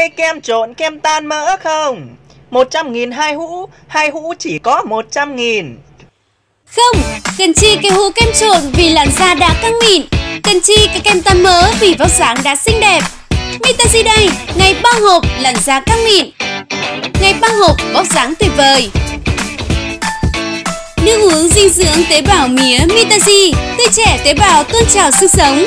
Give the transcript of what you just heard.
hay kem trộn kem tan mỡ không? 100 nghìn hai hũ, hai hũ chỉ có 100 nghìn. Không, cần chi cái hũ kem trộn vì làn da đã căng mịn. Cần chi cái kem tan mỡ vì vóc dáng đã xinh đẹp. Mitazi đây, ngày bao hộp làn da căng mịn. Ngày bao hộp vóc dáng tuyệt vời. Nước uống dinh dưỡng tế bào mía Mitazi, tươi trẻ tế bào tôn trào sức sống.